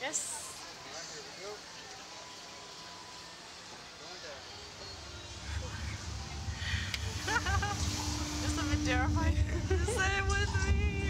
Yes. Just a bit terrified. Say it with me.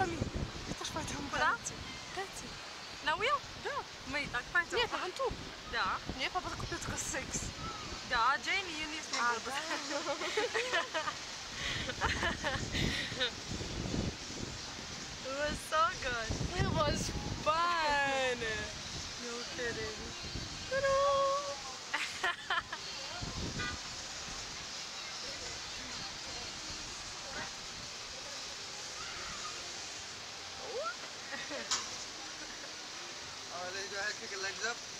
самим. Это ж поэтому Да? Катя. На Уилл? Да. Мы так пойдем. Нет, на Анту. Да. Мне папа купил только секс. Да, Джейми Юнис не а, да. Pale jo hai kick legs up.